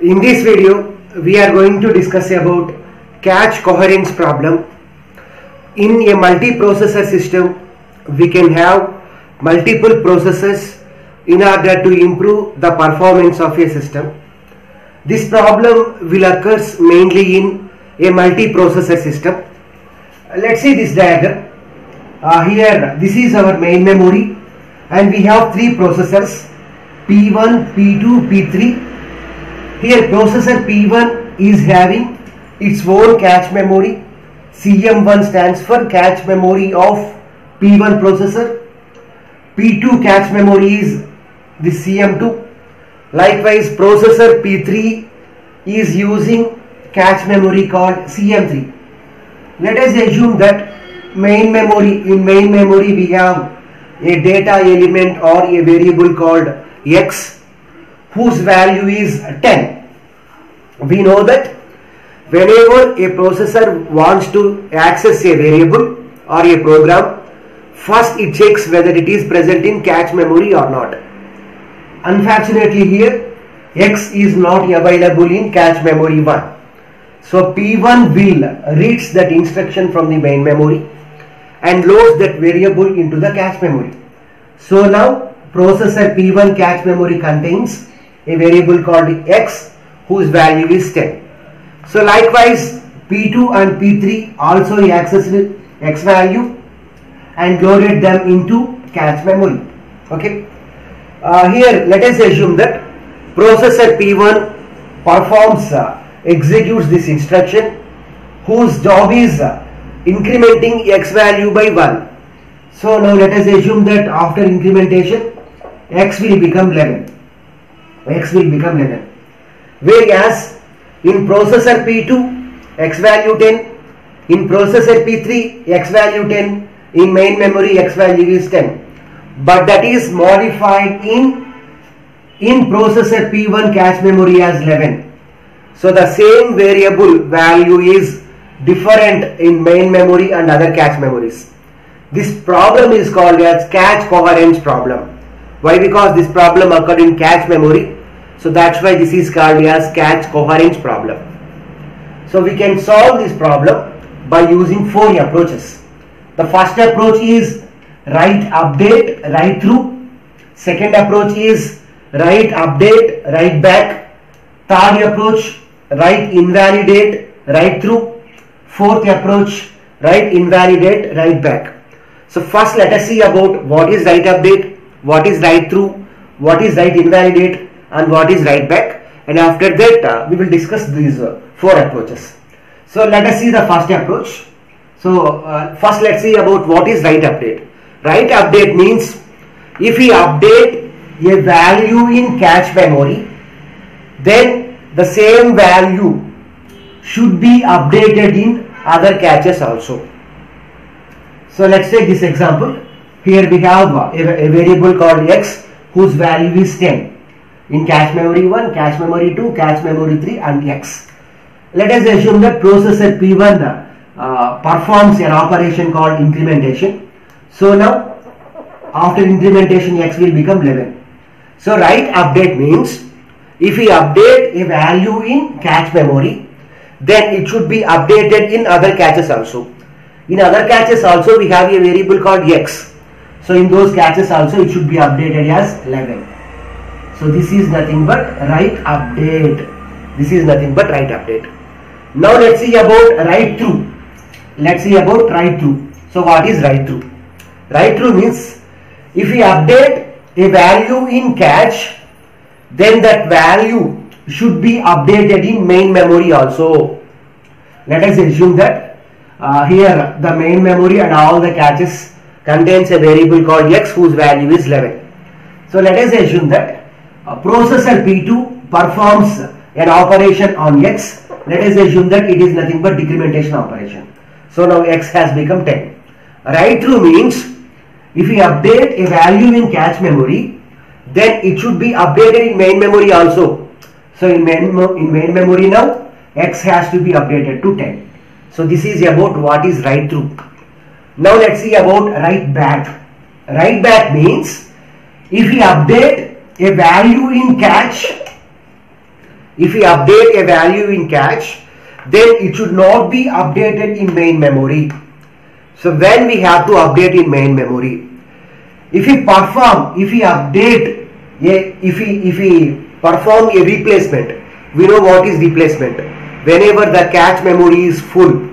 In this video, we are going to discuss about cache coherence problem. In a multiprocessor system, we can have multiple processes in order to improve the performance of a system. This problem will occur mainly in a multiprocessor system. Let's see this diagram. Uh, here, this is our main memory and we have three processors P1, P2, P3 here processor P1 is having its own cache memory. CM1 stands for cache memory of P1 processor. P2 cache memory is the CM2. Likewise processor P3 is using cache memory called CM3. Let us assume that main memory in main memory we have a data element or a variable called x whose value is 10 we know that whenever a processor wants to access a variable or a program first it checks whether it is present in cache memory or not. Unfortunately here x is not available in cache memory 1 so p1 will reads that instruction from the main memory and loads that variable into the cache memory. So now processor p1 cache memory contains a variable called x whose value is 10. So likewise P2 and P3 also accessed X value and loaded them into cache memory. Okay. Uh, here let us assume that processor P1 performs uh, executes this instruction whose job is uh, incrementing X value by 1. So now let us assume that after incrementation X will become 11. X will become 11 whereas in processor P2 x value 10 in processor P3 x value 10 in main memory x value is 10 but that is modified in in processor P1 cache memory as 11 so the same variable value is different in main memory and other cache memories. This problem is called as cache coherence problem. Why? Because this problem occurred in cache memory so that's why this is called as cache coherence problem. So we can solve this problem by using four approaches. The first approach is write update, write through. Second approach is write update, write back. Third approach, write invalidate, write through. Fourth approach, write invalidate, write back. So first let us see about what is write update, what is write through, what is write invalidate and what is write back and after that uh, we will discuss these uh, four approaches. So let us see the first approach. So uh, first let's see about what is write update. Write update means if we update a value in cache memory then the same value should be updated in other caches also. So let's take this example. Here we have a, a variable called x whose value is 10 in cache memory 1, cache memory 2, cache memory 3 and X. Let us assume that processor P1 uh, performs an operation called incrementation. So now after incrementation X will become 11. So write update means if we update a value in cache memory then it should be updated in other caches also. In other caches also we have a variable called X. So in those caches also it should be updated as 11. So this is nothing but write update. This is nothing but write update. Now let's see about write through. Let's see about write through. So what is write through? Write through means if we update a value in cache then that value should be updated in main memory also. Let us assume that uh, here the main memory and all the caches contains a variable called x whose value is 11. So let us assume that uh, processor P2 performs an operation on X. Let us assume that it is nothing but decrementation operation. So now X has become 10. Write through means if we update a value in cache memory, then it should be updated in main memory also. So in main, in main memory now, X has to be updated to 10. So this is about what is write through. Now let's see about write back. Write back means if we update a value in cache if we update a value in cache, then it should not be updated in main memory. So when we have to update in main memory, if we perform, if we update, if we if we perform a replacement, we know what is replacement. Whenever the cache memory is full,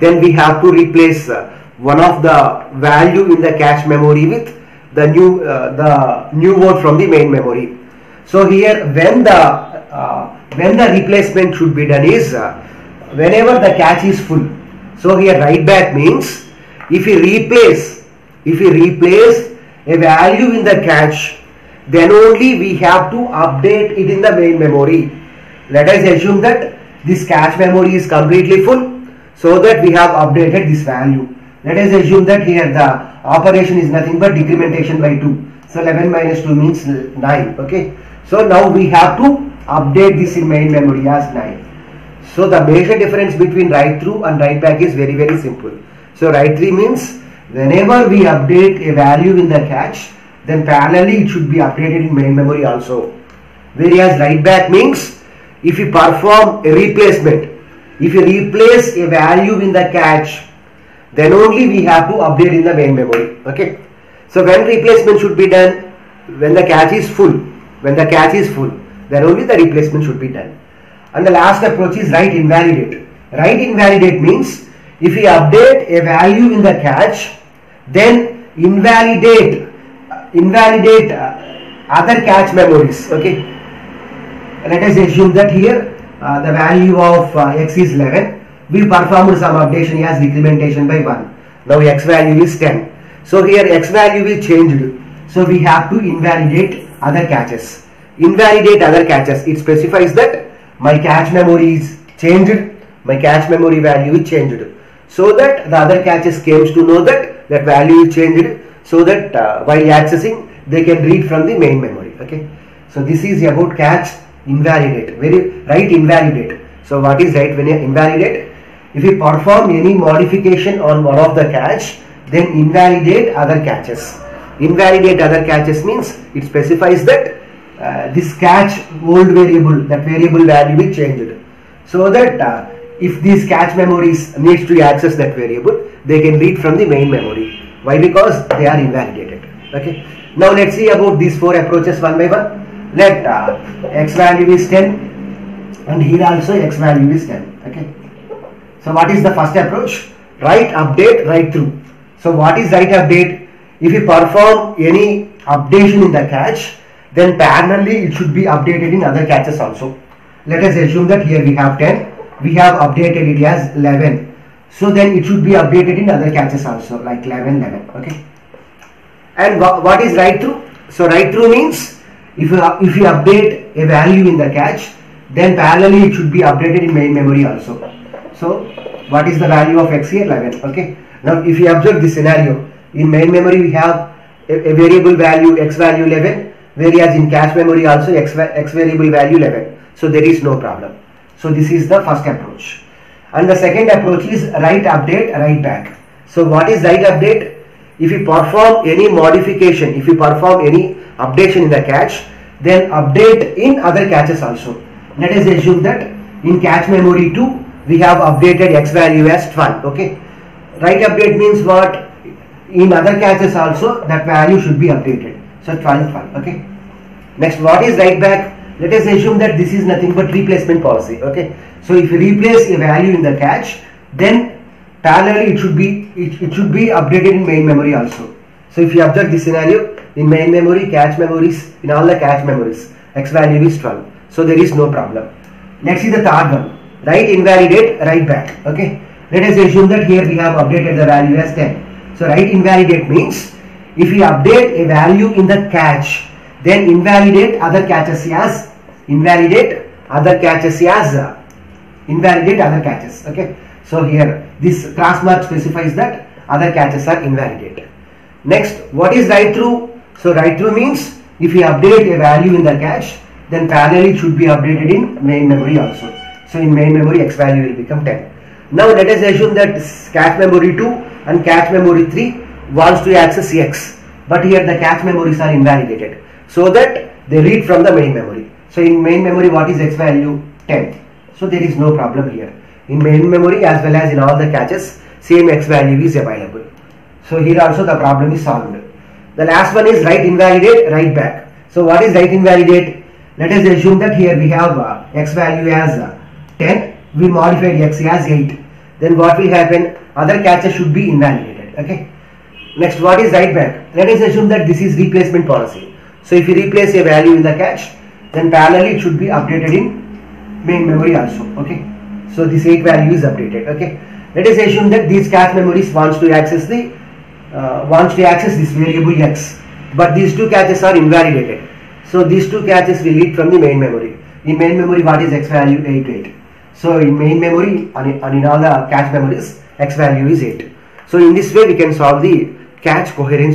then we have to replace uh, one of the value in the cache memory with the new uh, the new word from the main memory. So here when the uh, when the replacement should be done is uh, whenever the cache is full. So here write back means if we replace if we replace a value in the cache then only we have to update it in the main memory. Let us assume that this cache memory is completely full so that we have updated this value. Let us assume that here the operation is nothing but decrementation by 2. So 11 minus 2 means uh, 9. Okay. So now we have to update this in main memory as 9. So the major difference between write through and write back is very very simple. So write through means whenever we update a value in the cache then parallelly it should be updated in main memory also. Whereas write back means if we perform a replacement, if you replace a value in the cache then only we have to update in the main memory. Okay. So when replacement should be done when the cache is full, when the cache is full then only the replacement should be done. And the last approach is write invalidate. Write invalidate means if we update a value in the cache, then invalidate invalidate uh, other cache memories. Okay. Let us assume that here uh, the value of uh, x is 11. We performed some updation as decrementation by 1. Now x value is 10. So here x value is changed. So we have to invalidate other caches. Invalidate other caches. It specifies that my cache memory is changed. My cache memory value is changed. So that the other caches came to know that that value is changed. So that uh, while accessing they can read from the main memory. Okay. So this is about cache invalidate. Very write invalidate. So what is right when you invalidate? If you perform any modification on one of the cache, then invalidate other caches. Invalidate other caches means it specifies that uh, this cache old variable, that variable value is changed. So that uh, if these cache memories needs to access that variable, they can read from the main memory. Why? Because they are invalidated. Okay. Now let's see about these four approaches one by one. Let uh, x value is 10 and here also x value is 10. Okay. So what is the first approach? Write update, write through. So what is write update? If you perform any updation in the cache, then parallelly it should be updated in other caches also. Let us assume that here we have 10, we have updated it as 11. So then it should be updated in other caches also like 11, 11. Okay. And what is write through? So write through means if you if you update a value in the cache, then parallelly it should be updated in main memory also. So what is the value of x here? 11. Okay. Now if you observe this scenario, in main memory we have a, a variable value x value 11, whereas in cache memory also x, x variable value 11. So there is no problem. So this is the first approach. And the second approach is write update, write back. So what is write update? If you perform any modification, if you perform any updation in the cache, then update in other caches also. Let us assume that in cache memory 2, we have updated x value as 12. Okay. Write update means what? In other caches also, that value should be updated. So 12, 12. Okay. Next, what is write back? Let us assume that this is nothing but replacement policy. Okay. So if you replace a value in the cache, then parallelly it should be it, it should be updated in main memory also. So if you observe this scenario, in main memory, cache memories, in all the cache memories, x value is 12. So there is no problem. next is the third one. Write invalidate, write back. Okay. Let us assume that here we have updated the value as 10. So write invalidate means if we update a value in the cache, then invalidate other caches as invalidate other caches as invalidate other caches. Okay. So here this cross mark specifies that other caches are invalidated. Next, what is write through? So write through means if you update a value in the cache, then parallelly it should be updated in main memory also. So in main memory x value will become 10. Now let us assume that cache memory 2 and cache memory 3 wants to access x. But here the cache memories are invalidated. So that they read from the main memory. So in main memory what is x value? 10 so there is no problem here in main memory as well as in all the caches same x value is available so here also the problem is solved the last one is write invalidate write back so what is write invalidate let us assume that here we have uh, x value as uh, 10 we modified x as 8 then what will happen? Other caches should be invalidated okay? Next what is write back? Let us assume that this is replacement policy. So if you replace a value in the cache then parallelly it should be updated in main memory also okay? So this 8 value is updated okay? Let us assume that these cache memories wants to access the uh, wants to access this variable x but these two caches are invalidated. So these two caches will read from the main memory. In main memory what is x value? 8 8 so in main memory and in, all the cache memories x value is 8 so in this way we can solve the cache coherence